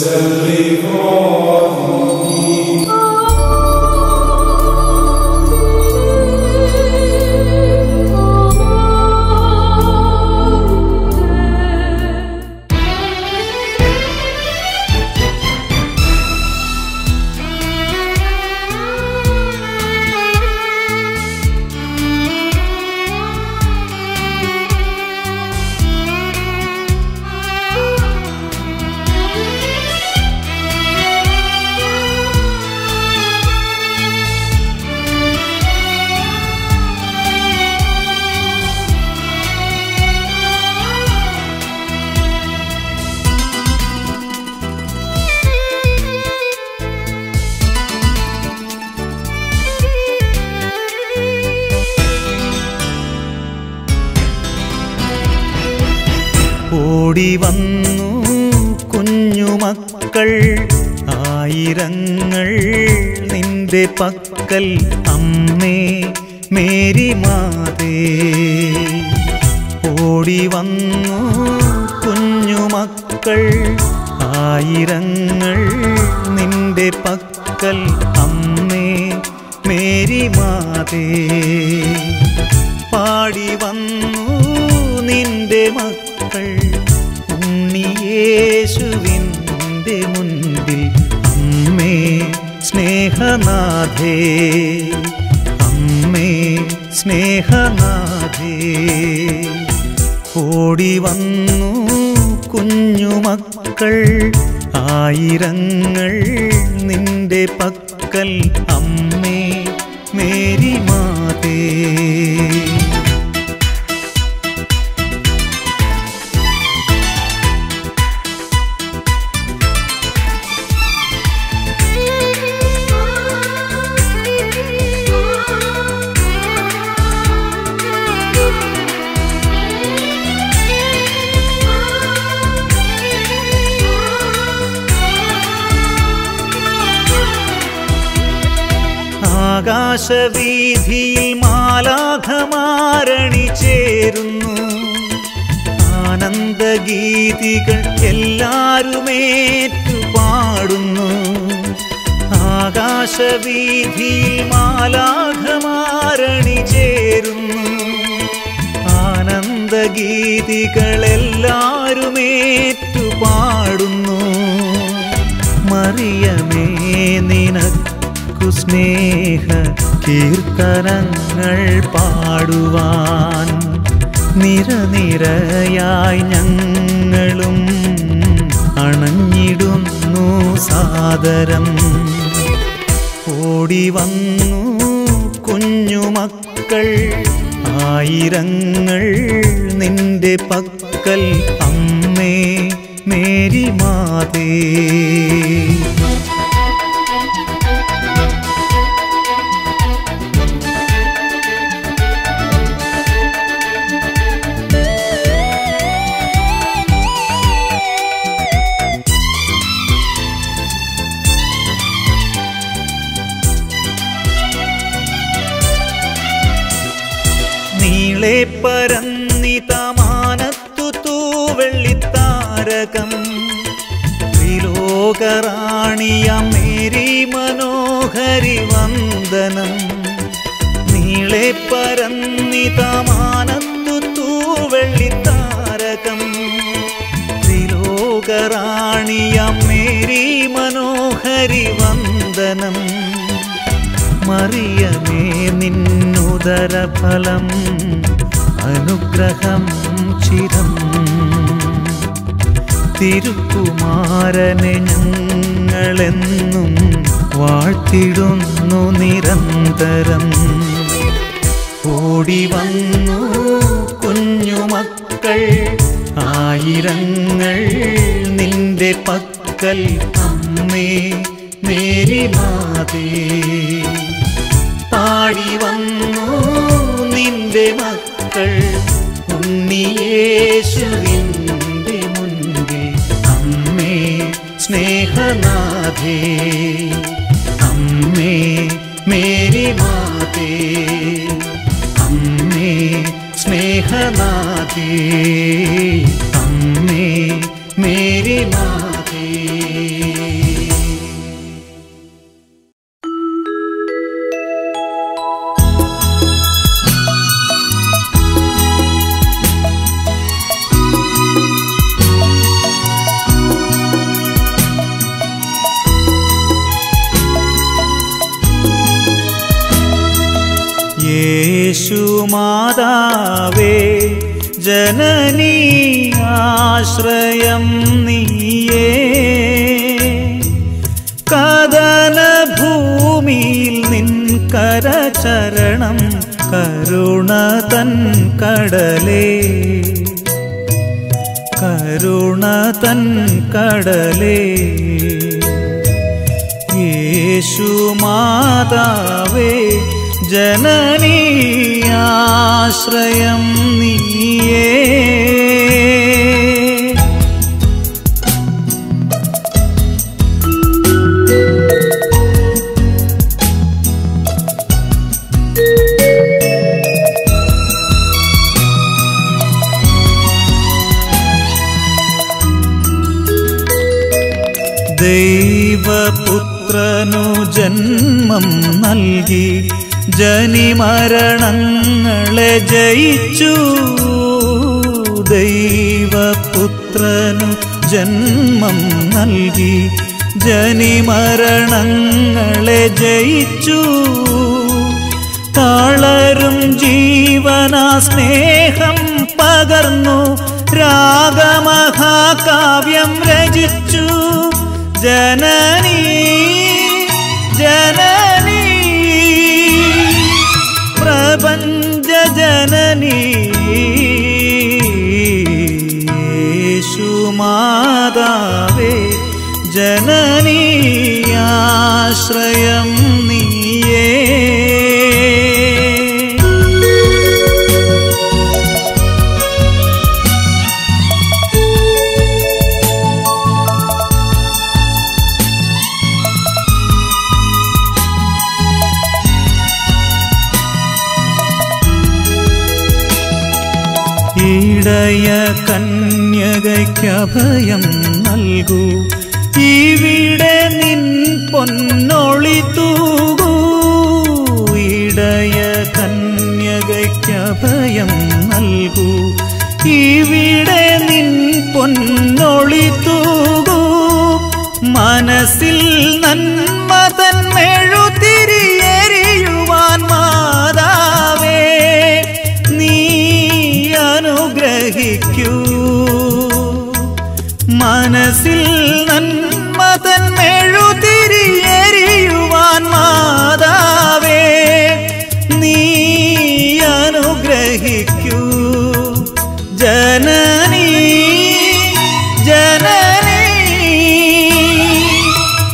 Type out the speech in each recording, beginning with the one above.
Sir. ഓടി വന്നു കുഞ്ഞുമക്കൾ ആയിരങ്ങൾ നിന്റെ പക്കൽ അമ്മേ മേരി മാതേ. ഓടി വന്നു കുഞ്ഞുമക്കൾ ആയിരങ്ങൾ നിന്റെ പക്കൽ അമ്മേ മേരി മാതേ. പാടി വന്നു നിന്റെ മക്കൾ. ഉണ്ണിയേശുവിന്റെ മുൻപിൽ അമ്മേ സ്നേഹനാഥേ അമ്മേ സ്നേഹനാഥേ. ഓടി വന്നു കുഞ്ഞുമക്കൾ ആയിരങ്ങൾ നിന്റെ പക്കൽ അമ്മേ മേരി മാതേ ആകാശവീതിയിൽ മാലാഖമാരണി ചേരുന്നു. ആനന്ദഗീതികൾ എല്ലാരുമേറ്റു പാടുന്നു. ആകാശവീതിയിൽ മാലാഖമാരണി ചേരുന്നു. ആനന്ദഗീതികൾ എല്ലാരുമേറ്റു പാടുന്നു. മറിയമേ നിനക്കു സ്നേഹ കീർത്തനങ്ങൾ പാടുവാൻ നിരനിരയായി ഞങ്ങളും അണഞ്ഞിടുന്നു സാദരം. ഓടി വന്നു കുഞ്ഞുമക്കൾ ആയിരങ്ങൾ നിന്റെ പക്കൽ അമ്മേ മേരി മാതേ ത്രിലോകറാണിയ മേരി മനോഹരി വന്ദനം. നീളെ പരന്നിതമാനത്തു തൂവെള്ളിത്താരകം ത്രിലോകറാണിയ മേരി മനോഹരി വന്ദനം. മറിയമേ നിന്നുദരഫലം അനുഗ്രഹം ചിരം. തിരുക്കുമാരനെ ഞങ്ങളെന്നും വാഴ്ത്തിടുന്നു നിരന്തരം. ഓടി വന്നു കുഞ്ഞുമക്കൾ ആയിരങ്ങൾ നിന്റെ പക്കൽ അമ്മേ മേരി മാതേ പാടി വന്നു നിന്റെ മക്കൾ ഉണ്ണിയേശുവിന്റെ സ്നേഹനാഥേ അമ്മേ മേരി മാതേ അമ്മേ സ്നേഹനാഥേ അമ്മേ മേരി മാതേ യേശുമാതാവേ ജനനീ ആശ്രയം നീയേ. കഥന ഭൂമിയിൽ നിൻ കരചരണം കരുണ തൻ കടലേ. കരുണ തൻ കടലേ. യേശുമാതാവേ ജനനീ ആശ്രയം നീയേ. ദൈവപുത്രനു ജന്മം നൽകി ജനിമരണങ്ങളെ ജയിച്ചു. ദൈവപുത്രനു ജന്മം നൽകി. ജനിമരണങ്ങളെ ജയിച്ചു. താളരും ജീവനാ സ്നേഹം പകർന്നു. രാഗമഹാകാവ്യം രചിച്ചു. ജനനീ ജനനീ യേശുമാതാവേ ജനനീ ആശ്രയം ഇടയ കന്യകയ്ക്കഭയം നൽകൂ. ഇവിടെ നിൻ പൊന്നൊളി തൂകൂ. ഇടയ കന്യകയ്ക്കഭയം നൽകൂ. ഇവിടെ നിൻ പൊന്നൊളി തൂകൂ. മനസ്സിൽ നന്മതൻ മെഴുതിരിയെരിയുവാൻ ജനനീ ജനനീ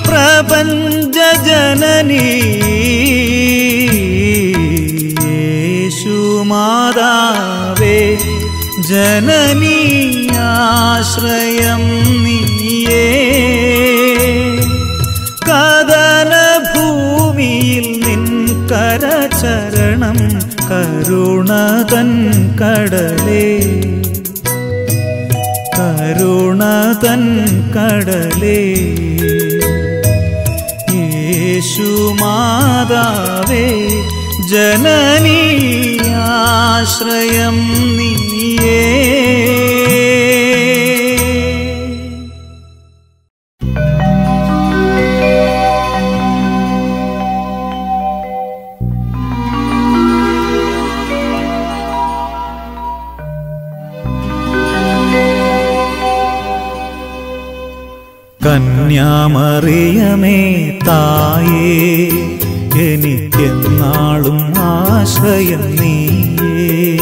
പ്രപഞ്ച ജനനീ. യേശുമാതാവേ ജനനീ ആശ്രയം നീയേ. കഥന ഭൂമിയിൽ നിൻ കരചരണം കരുണതൻ കടലേ. കരുണ കടലേ. യേശു മാതാവേ ജനനീ ആശ്രയം നീയേ കന്യാമറിയമേ തായേ എനിക്കെന്നാളും ആശ്രയം നീയേ.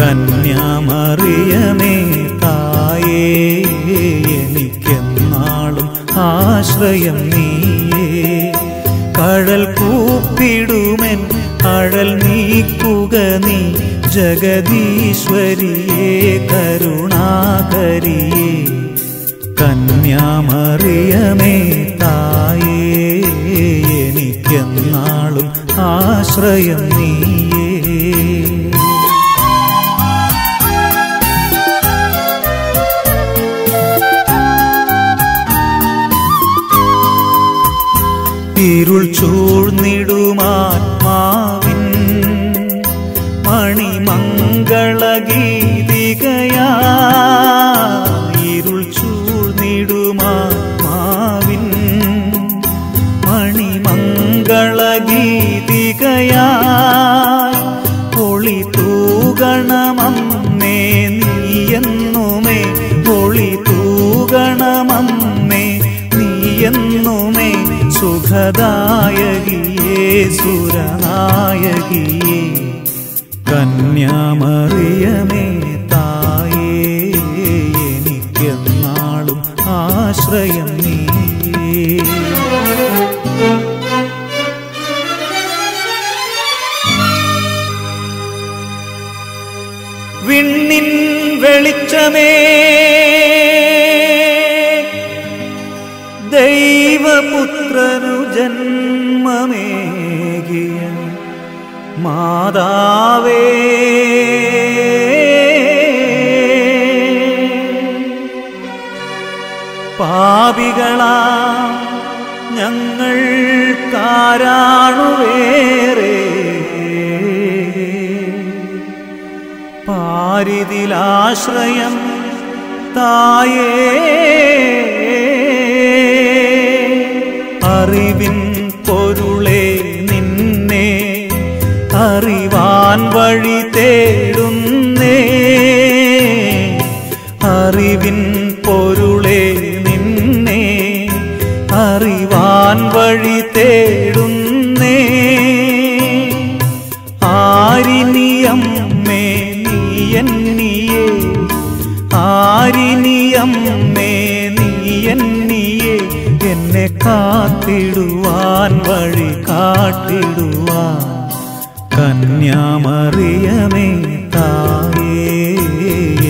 കന്യാമറിയമേ തായേ എനിക്കെന്നാളും ആശ്രയം നീയേ. കഴൽ കൂപ്പിടുമെൻ അഴൽ നീക്കുക നീ ജഗദീശ്വരിയേ കരുണാകരിയേ. കന്യാമറിയമേ തായേ എനിക്കെന്നാളും ആശ്രയം നീയേ. ഇരുൾ ചൂഴ്ന്നിടുമാത്മാവിൻ വിടുമാവിൻ മണിമംഗളഗീതികയാ പൊളി തൂകണമേ നീയെന്നുമേ പൊളി തൂകണമേ നീയെന്നുമേ സുഖദായകിയേ സുരനായകിയേ. കന്യാമറിയമേ ആശ്രയം നീയേ വിണ്ണിൻ വെളിച്ചമേ ദൈവപുത്രനു ജന്മമേകിയ മാതാവേ. പാപികളാ ഞങ്ങൾ കാരാണുവേറെ. പാരിതിലാശ്രയം തായേ. അറിവിൻ പൊരുളെ ആരിനിയമ്മേ നീയന്നിയേ ആരിനിയമ്മേ നീയന്നിയേ എന്നെ കാത്തിടുവാൻ വഴി കാട്ടിടുവാൻ കന്യാമറിയമേ തായേ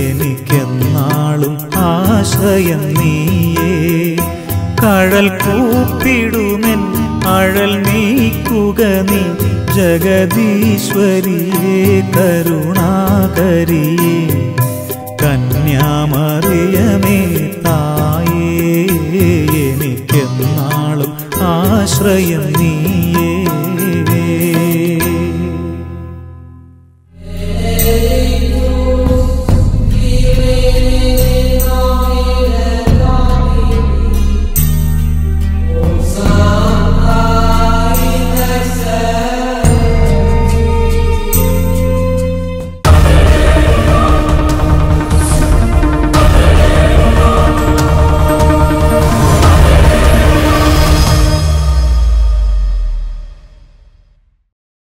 എനിക്കെന്നാളും ആശ്രയം നീയേ. കഴൽ കൂപ്പിടുമെൻ അഴൽ നീക്കുക നീ ജഗദീശ്വരിയെ കരുണാകരിയേ. കന്യാമറിയമേ തായേ എനിക്കെന്നാളും ആശ്രയം നീയേ.